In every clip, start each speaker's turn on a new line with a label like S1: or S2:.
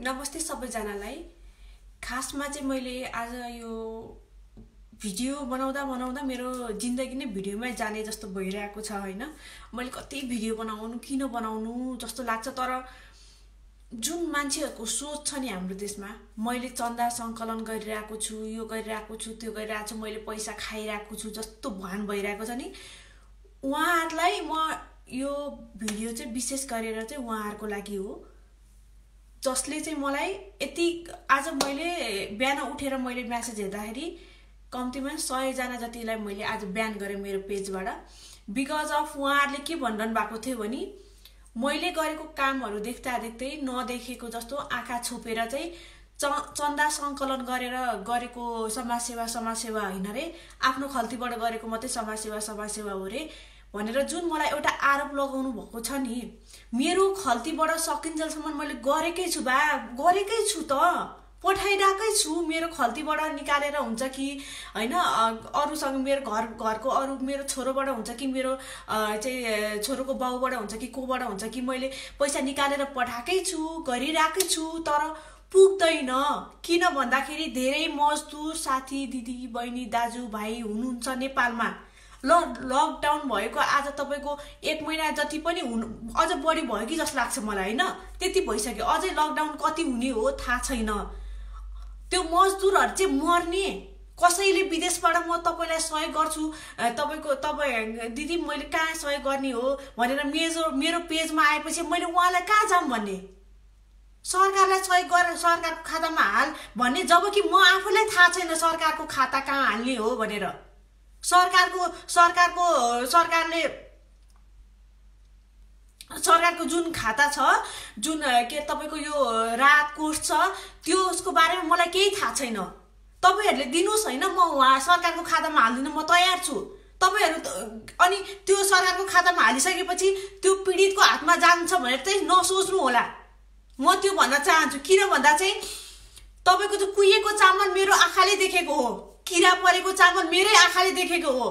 S1: नमस्ते सबैजनालाई। खासमा चाहिँ मैले आज यो भिडियो बनाउँदा बनाउँदा मेरो जिन्दगी नै भिडियोमै जाने जस्तो भइरहेको छ होइन? मैले कति भिडियो बनाउनु किन बनाउनु जस्तो लाग्छ तर जुन मान्छेहरूको सोच छ नि हाम्रो देशमा मैले चन्दा सङ्कलन गरिरहेको छु यो गरिरहेको छु त्यो गरिरहेको छु मैले पैसा खाइरहेको छु जस्तो भान भइरहेको छ नि उहाँहरूलाई म यो भिडियो चाहिँ विशेष गरेर चाहिँ उहाँहरूको लागि हो। जसले चाहिँ मलाई यति आज मैले बिहान उठेर मैले म्यासेज हेर्दाखेरि कम्तीमा सयजना जतिलाई मैले आज बिहान गरेँ मेरो पेजबाट। बिकज अफ उहाँहरूले के भनिरहनु भएको थियो भने मैले गरेको कामहरू देख्दा देख्दै नदेखेको जस्तो आँखा छोपेर चाहिँ च चन्दा सङ्कलन गरेर गरेको समाजसेवा समाजसेवा होइन रे। आफ्नो खल्तीबाट गरेको मात्रै समाजसेवा समाजसेवा हो रे। भनेर जुन मलाई एउटा आरोप लगाउनु भएको छ नि मेरो खल्तीबाट सकिन्जेलसम्म मैले गरेकै छु बा गरेकै छु त। पठाइरहेकै छु मेरो खल्तीबाट निकालेर हुन्छ कि होइन अरूसँग मेरो घर घरको अरू मेरो छोरोबाट हुन्छ कि मेरो चाहिँ छोरोको बाउबाट हुन्छ कि कोबाट हुन्छ कि मैले पैसा निकालेर पठाएकै छु गरिरहेकै छु तर पुग्दैन। किन भन्दाखेरि धेरै मजदुर साथी दिदी बहिनी दाजुभाइ हुनुहुन्छ नेपालमा। ल लकडाउन भएको आज तपाईँको एक महिना जति पनि हुनु अझ बढी भयो कि जस्तो लाग्छ मलाई होइन? त्यति भइसक्यो। अझै लकडाउन कति हुने हो थाहा छैन। त्यो मजदुरहरू चाहिँ मर्ने। कसैले विदेशबाट म तपाईँलाई सहयोग गर्छु तपाईँको तपाईँ दिदी मैले कहाँ सहयोग गर्ने हो भनेर मेरो मेरो पेजमा आएपछि मैले उहाँलाई कहाँ जाऊँ भन्ने? सरकारलाई सहयोग गरेर सरकारको खातामा हाल भन्ने जब कि म आफूलाई थाहा छैन सरकारको खाता कहाँ हाल्ने हो भनेर। सरकारको सरकारको सरकारले सरकारको जुन खाता छ जुन के तपाईँको यो राहत कोष छ त्यो उसको बारेमा मलाई केही थाहा छैन। तपाईँहरूले दिनुहोस् होइन म उहाँ सरकारको खातामा हालिदिनु म तयार छु। तपाईँहरू अनि त्यो सरकारको खातामा हालिसकेपछि त्यो पीडितको हातमा जान्छ भनेर चाहिँ नसोच्नु होला। म त्यो भन्न चाहन्छु। किन भन्दा चाहिँ तपाईँको त्यो कुहिएको चामल मेरो आँखाले देखेको हो। किरा परेको चामल मेरै आँखाले देखेको हो।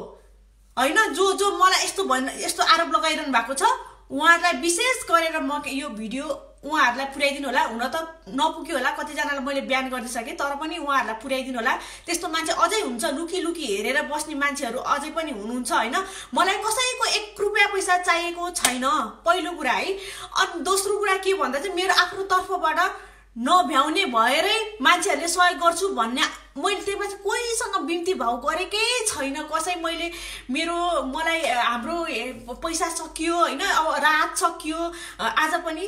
S1: होइन जो जो मलाई यस्तो भन् यस्तो आरोप लगाइरहनु भएको छ उहाँहरूलाई विशेष गरेर म यो भिडियो उहाँहरूलाई पुर्याइदिनु होला। हुन त नपुग्यो होला कतिजनालाई मैले बिहान गरिसकेँ तर पनि उहाँहरूलाई पुर्याइदिनु होला। त्यस्तो मान्छे अझै हुन्छ लुकी लुकी हेरेर बस्ने मान्छेहरू अझै पनि हुनुहुन्छ होइन? मलाई कसैको एक रुपियाँ पैसा चाहिएको छैन। पहिलो कुरा है। अनि दोस्रो कुरा के भन्दा चाहिँ मेरो आफ्नो तर्फबाट नभ्याउने भएरै मान्छेहरूले सहयोग गर्छु भन्ने मैले त्यसमा चाहिँ कोहीसँग बिन्ती भाउ गरेकै छैन। कसै मैले मेरो मलाई हाम्रो पैसा सकियो होइन? अब राहत सकियो। आज पनि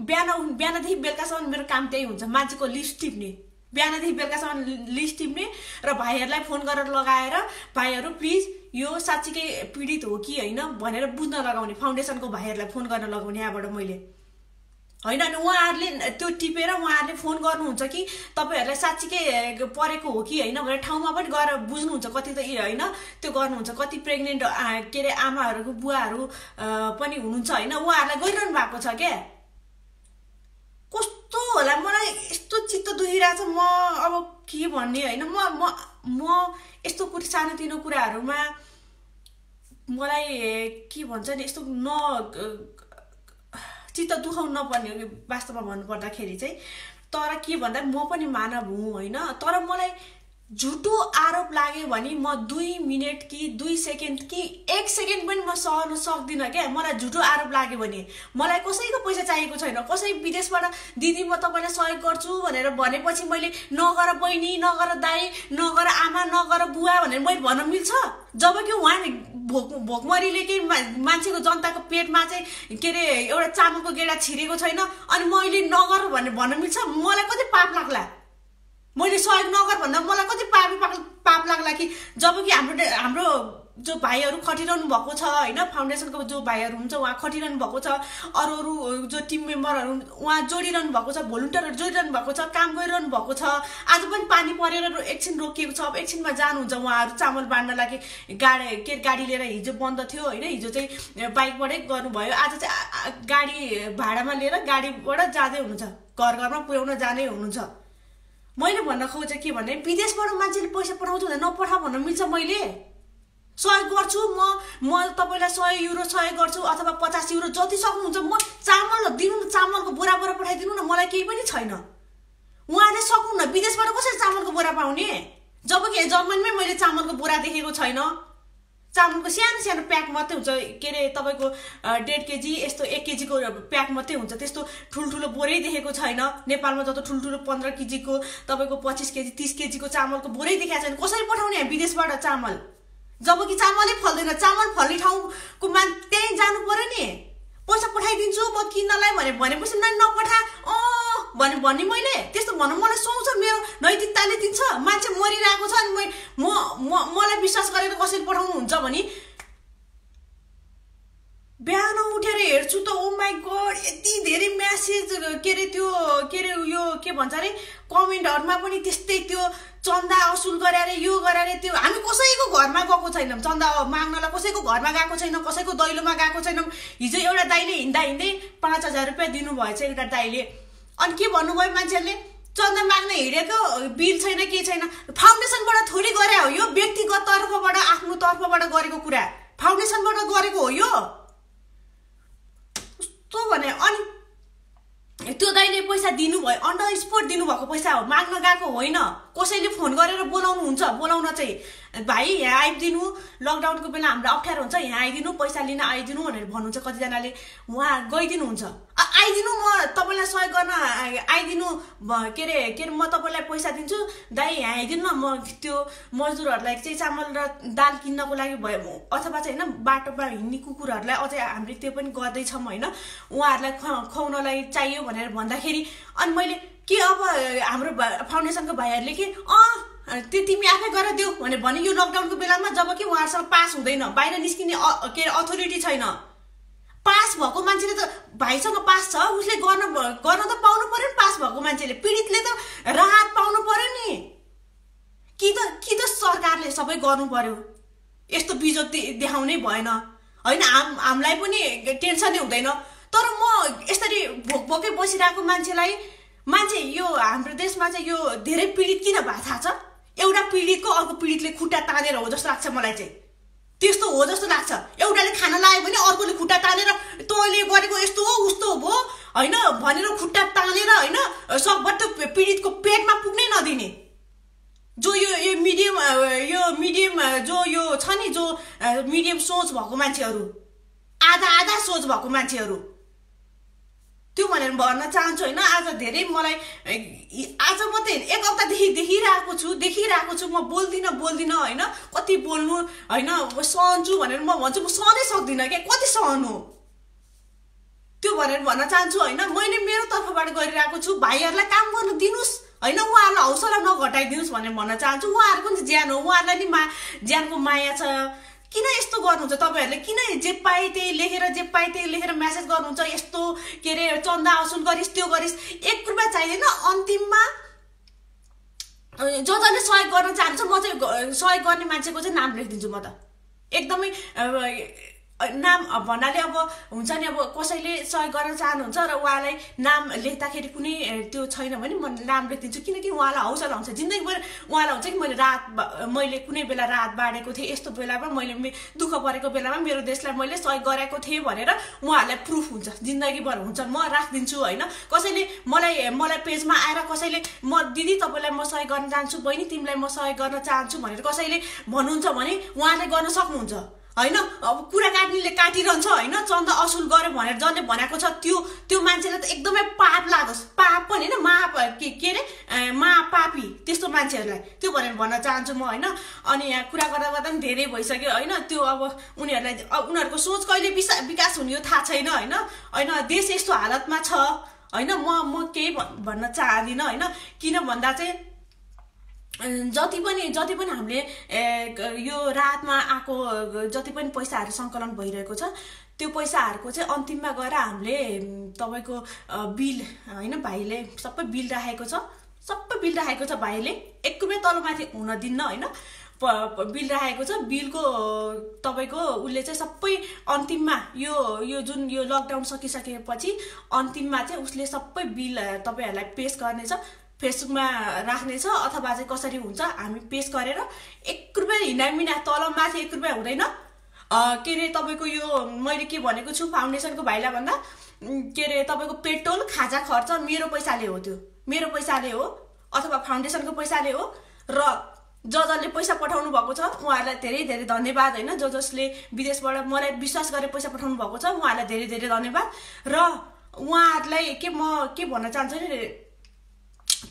S1: बिहान बिहानदेखि बेलुकासम्म मेरो काम त्यही हुन्छ। मान्छेको लिस्ट टिप्ने। बिहानदेखि बेलुकासम्म लिस्ट टिप्ने र भाइहरूलाई फोन गरेर लगाएर भाइहरू प्लिज यो साँच्चीकै पीडित हो कि होइन? भनेर बुझ्न लगाउने। फाउन्डेसनको भाइहरूलाई फोन गर्न लगाउने यहाँबाट मैले। होइन अनि उहाँहरूले त्यो टिपेर उहाँहरूले फोन गर्नुहुन्छ कि तपाईँहरूलाई साँच्चीकै परेको हो कि होइन भनेर ठाउँमा पनि गएर बुझ्नुहुन्छ कति त होइन त्यो गर्नुहुन्छ। कति प्रेग्नेन्ट के अरे आमाहरूको बुवाहरू पनि हुनुहुन्छ होइन उहाँहरूलाई गरिरहनु भएको छ क्या? कस्तो होला मलाई यस्तो चित्त दुखिरहेको छ म अब के भन्ने होइन म म म यस्तो कुरा सानोतिनो कुराहरूमा मलाई के भन्छ नि यस्तो न चित्त दुखाउनु नपर्ने हो वास्तवमा भन्नुपर्दाखेरि चाहिँ तर के भन्दा म पनि मानव हुँ होइन? तर मलाई झुटो आरोप लाग्यो भने म दुई मिनट कि दुई सेकेन्ड कि एक सेकेन्ड पनि म सहन सक्दिनँ क्या। मलाई झुटो आरोप लाग्यो भने। मलाई कसैको पैसा चाहिएको छैन। कसै विदेशबाट दिदी म तपाईँलाई सहयोग गर्छु भनेर भनेपछि मैले नगर बहिनी नगर दाई नगर आमा नगर बुवा भनेर मैले भन्न मिल्छ। जब कि उहाँ भोक भोकमरीले केही मान्छेको जनताको पेटमा चाहिँ के अरे एउटा चामलको गेडा छिरेको छैन। अनि मैले नगर भनेर भन्न मिल्छ। मलाई कति पाप लाग्ला। मैले सहयोग नगर भन्दा मलाई कति पापी पाप लाग्ला कि जब कि हाम्रो हाम्रो जो भाइहरू खटिरहनु भएको छ होइन फाउन्डेसनको जो भाइहरू हुन्छ उहाँ खटिरहनु भएको छ अरू अरू जो टिम मेम्बरहरू उहाँ जोडिरहनु भएको छ भोलिन्टियरहरू जोडिरहनु भएको छ काम गरिरहनु भएको छ आज पनि पानी परेर एकछिन रोकिएको छ अब एकछिनमा जानुहुन्छ उहाँहरू चामल बाँड्न लागि गाडी के गाडी लिएर हिजो बन्द थियो होइन हिजो चाहिँ बाइकबाटै गर्नुभयो आज चाहिँ गाडी भाडामा लिएर गाडीबाट जाँदै हुनुहुन्छ घर घरमा पुर्याउन जाँदै हुनुहुन्छ। मैले भन्न खोजेँ के भने विदेशबाट मान्छेले पैसा पठाउँछ भने नपठा भन्न मिल्छ मैले। सहयोग गर्छु म म तपाईँलाई सय युरो सहयोग गर्छु अथवा पचास युरो जति सक्नुहुन्छ म चामल दिनु न चामलको बोरा बोरा पठाइदिनु न मलाई केही पनि छैन। उहाँले सक्नुहुन्न विदेशबाट कसरी चामलको बोरा पाउने? जब कि जर्मनमै मैले चामलको बोरा देखेको छैन। चामलको सानो सानो प्याक मात्रै हुन्छ। के अरे तपाईँको डेढ केजी यस्तो एक केजीको प्याक मात्रै हुन्छ। त्यस्तो ठुल्ठुलो बोरै देखेको छैन। नेपालमा जस्तो ठुल्ठुलो पन्ध्र केजीको तपाईँको पच्चिस केजी तिस केजीको चामलको बोरै देखाएको छैन। कसरी पठाउने विदेशबाट चामल? जब कि चामलै फल्दैन। चामल फल्ने ठाउँको मान त्यहीँ जानु पर्यो नि। पैसा पठाइदिन्छु म किन्नलाई भने। भनेपछि नपठा। भने भन्ने मैले? त्यस्तो भनौँ मलाई सुहाउँछ मेरो नैतिकताले दिन्छ। मान्छे मरिरहेको छ अनि म मलाई विश्वास गरेर कसरी पठाउनुहुन्छ भने? बिहान उठेर हेर्छु त ओ माई गड यति धेरै म्यासेज के अरे त्यो के अरे यो के भन्छ अरे कमेन्टहरूमा पनि त्यस्तै त्यो चन्दा असुल गराएर यो गराएर त्यो। हामी कसैको घरमा गएको छैनौँ चन्दा माग्नलाई कसैको घरमा गएको छैनौँ कसैको दैलोमा गएको छैनौँ। हिजो एउटा दाइले हिँड्दा हिँड्दै पाँच हजार रुपियाँ दिनुभएछ एउटा दाइले अनि के भन्नुभयो मान्छेहरूले? चन्दा माग्न हिँडेको बिल छैन के छैन। फाउन्डेसनबाट थोरै गरे हो यो व्यक्तिगत तर्फबाट आफ्नो तर्फबाट गरेको कुरा। फाउन्डेसनबाट गरेको हो यो। कस्तो भने? अनि त्यो दाइले पैसा दिनुभयो अन्डर स्पोर्ट दिनुभएको पैसा हो माग्न गएको होइन। कसैले फोन गरेर बोलाउनु हुन्छ। बोलाउन चाहिँ भाइ यहाँ आइदिनु। लकडाउनको बेला हाम्रो अप्ठ्यारो हुन्छ। यहाँ आइदिनु। पैसा लिन आइदिनु भनेर भन्नुहुन्छ कतिजनाले। उहाँ गइदिनुहुन्छ। आइदिनु म तपाईँलाई सहयोग गर्न आइदिनु। के अरे के अरे म तपाईँलाई पैसा दिन्छु। दाइ यहाँ आइदिनु न। म त्यो मजदुरहरूलाई चाहिँ चामल र दाल किन्नको लागि भयो। अथवा चाहिँ होइन बाटोमा हिँड्ने कुकुरहरूलाई अझै हामीले त्यो पनि गर्दैछौँ होइन। उहाँहरूलाई खुवाउनलाई चाहियो भनेर भन्दाखेरि। अनि मैले के अब हाम्रो फाउन्डेसनको भाइहरूले कि अँ त्यो तिमी आफै गरेर देऊ भने भने यो लकडाउनको बेलामा जब कि उहाँहरूसँग पास हुँदैन बाहिर निस्किने के अरे अथोरिटी छैन। पास भएको मान्छेले त भाइसँग पास छ उसले गर्न गर्न त पाउनु पर्यो नि पास भएको मान्छेले। पीडितले त राहत पाउनु पर्यो नि। कि त कि त सरकारले सबै गर्नु पर्यो? यस्तो बिजो देखाउनै भएन। होइन हाम हामीलाई पनि टेन्सनै हुँदैन। तर म यसरी भोक भोकै बसिरहेको मान्छेलाई मान्छे यो हाम्रो देशमा चाहिँ यो धेरै पीडित किन भएको थाहा छ? एउटा पीडितको अर्को पीडितले खुट्टा तानेर हो जस्तो लाग्छ मलाई चाहिँ। त्यस्तो हो जस्तो लाग्छ। एउटाले खाना लायो भने अर्कोले खुट्टा तानेर तैँले गरेको यस्तो हो उस्तो हो होइन? भनेर खुट्टा तानेर होइन? सकभर पीडितको पेटमा पुग्नै नदिने। जो यो यो मिडियम यो मिडियम जो यो छ नि जो मिडियम सोच भएको मान्छेहरू आधा आधा सोच भएको मान्छेहरू त्यो भनेर भन्न चाहन्छु होइन? आज धेरै मलाई आज मात्रै एक हप्तादेखि देखिरहेको छु देखिरहेको छु। म बोल्दिनँ बोल्दिनँ होइन? कति बोल्नु होइन? सहन्छु भनेर म भन्छु। म सहनै सक्दिनँ क्या। कति सहनु? त्यो भनेर भन्न चाहन्छु होइन? मैले मेरो तर्फबाट गरिरहेको छु। भाइहरूलाई काम गर्नु दिनुहोस् होइन? उहाँहरूलाई हौसला नघटाइदिनुहोस् भनेर भन्न चाहन्छु। उहाँहरूको पनि ज्यान हो। उहाँहरूलाई नि मा ज्यानको माया छ। किन यस्तो गर्नुहुन्छ तपाईँहरूले? किन जे पाए त्यही लेखेर जे पाए त्यही लेखेर म्यासेज गर्नुहुन्छ? यस्तो के अरे चन्दा असुल गरिस् त्यो गरिस्। एक रुपियाँ चाहिँदैन अन्तिममा ज जसले सहयोग गर्न चाहन्छ म चाहिँ सहयोग गर्ने मान्छेको चाहिँ नाम लेखिदिन्छु म त। एकदमै नाम भन्नाले अब हुन्छ नि अब कसैले सहयोग गर्न चाहनुहुन्छ र उहाँलाई नाम लेख्दाखेरि कुनै त्यो छैन भने म नाम लेखिदिन्छु। किनकि उहाँलाई हौसला हुन्छ। जिन्दगीभर उहाँलाई हुन्छ कि मैले रात मैले कुनै बेला रात बाँडेको थिएँ यस्तो बेलामा मैले दुःख परेको बेलामा मेरो देशलाई मैले सहयोग गरेको थिएँ भनेर उहाँहरूलाई प्रुफ हुन्छ। जिन्दगीभर हुन्छ। म राखिदिन्छु होइन। कसैले मलाई मलाई पेजमा आएर कसैले म दिदी तपाईँलाई म सहयोग गर्न चाहन्छु बहिनी तिमीलाई म सहयोग गर्न चाहन्छु भनेर कसैले भन्नुहुन्छ भने उहाँले गर्न सक्नुहुन्छ। होइन? अब कुरा काट्नेले काटिरहन्छ होइन? चन्दा असुल गर्यो भनेर जसले भनेको छ त्यो त्यो मान्छेलाई त एकदमै पाप लागोस् पाप पनि होइन महाप के के अरे? महापापी त्यस्तो मान्छेहरूलाई। त्यो भनेर भन्न चाहन्छु म होइन? अनि यहाँ कुरा गर्दा गर्दा पनि धेरै भइसक्यो होइन? त्यो अब उनीहरूलाई उनीहरूको सोच कहिले विकास हुने यो थाहा छैन होइन? होइन देश यस्तो हालतमा छ होइन? म म केही भन्न चाहदिनँ होइन? किन भन्दा चाहिँ जति पनि जति पनि हामीले यो रातमा आएको जति पनि पैसाहरू सङ्कलन भइरहेको छ त्यो पैसाहरूको चाहिँ अन्तिममा गएर हामीले तपाईँको बिल होइन भाइले सबै बिल राखेको छ। सबै बिल राखेको छ भाइले। एक तलमाथि हुन दिन्न होइन। बिल राखेको छ। बिलको तपाईँको उसले चाहिँ सबै अन्तिममा यो यो जुन यो लकडाउन सकिसकेपछि अन्तिममा चाहिँ उसले सबै बिल तपाईँहरूलाई पेस गर्नेछ। फेसबुकमा राख्नेछ अथवा चाहिँ कसरी हुन्छ हामी पेस गरेर एक रुपियाँ हिँडामिना तल माथि एक रुपियाँ हुँदैन। के अरे तपाईँको यो मैले के भनेको छु फाउन्डेसनको भाइलाई भन्दा के अरे तपाईँको पेट्रोल खाजा खर्च मेरो पैसाले हो त्यो। मेरो पैसाले हो अथवा फाउन्डेसनको पैसाले हो र ज जसले पैसा पठाउनु भएको छ उहाँहरूलाई धेरै धेरै धन्यवाद होइन? ज जसले विदेशबाट मलाई विश्वास गरेर पैसा पठाउनु भएको छ उहाँहरूलाई धेरै धेरै धन्यवाद। र उहाँहरूलाई के म के भन्न चाहन्छु नि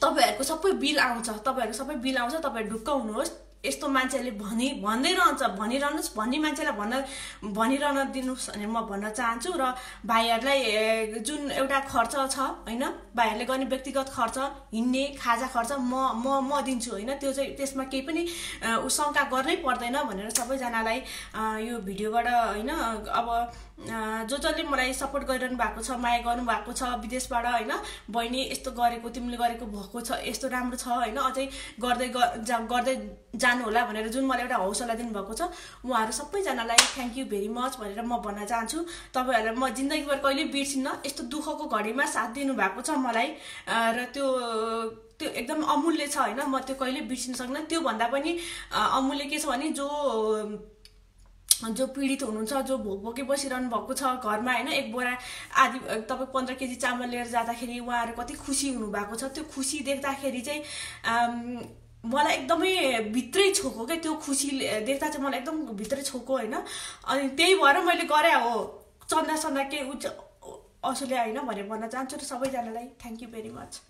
S1: तपाईँहरूको सबै बिल आउँछ तपाईँहरूको सबै बिल आउँछ तपाईँहरू ढुक्क हुनुहोस् यस्तो मान्छेले भनि भन्दै रहन्छ भनिरहनुहोस् भन्ने मान्छेलाई भन्न भनिरहन दिनुहोस् भनेर म भन्न चाहन्छु र भाइहरूलाई जुन एउटा खर्च छ होइन भाइहरूले गर्ने व्यक्तिगत खर्च हिँड्ने खाजा खर्च म म म दिन्छु होइन। त्यो चाहिँ त्यसमा केही पनि शङ्का गर्नै पर्दैन भनेर सबैजनालाई यो भिडियोबाट होइन अब जो जसले मलाई सपोर्ट गरिरहनु भएको छ माया गर्नुभएको छ विदेशबाट होइन बहिनी यस्तो गरेको तिमीले गरेको भएको छ यस्तो राम्रो छ होइन अझै गर्दै गर्दै जानु होला भनेर जुन मलाई एउटा हौसला दिनुभएको छ उहाँहरू सबैजनालाई थ्याङ्क यू भेरी मच भनेर म भन्न चाहन्छु। तपाईँहरूलाई म जिन्दगीभर कहिले बिर्सिन्न यस्तो दुःखको घडीमा साथ दिनुभएको छ मलाई र त्यो त्यो एकदम अमूल्य छ होइन म त्यो कहिले बिर्सिन सक्दिनँ। त्योभन्दा पनि अमूल्य के छ भने जो जो पीडित हुनुहुन्छ जो भोक भोकै बसिरहनु भएको छ घरमा होइन एक बोरा आदि तपाईँ पन्ध्र केजी चामल लिएर जाँदाखेरि उहाँहरू कति खुसी हुनुभएको छ त्यो खुसी देख्दाखेरि चाहिँ मलाई एकदमै भित्रै छोको क्या त्यो खुसी देख्दा चाहिँ मलाई एकदम भित्रै छोको होइन। अनि त्यही भएर मैले गरे हो। चन्दा सन्दा केही उच्च असुल्या होइन भनेर भन्न चाहन्छु र सबैजनालाई। Thank you very much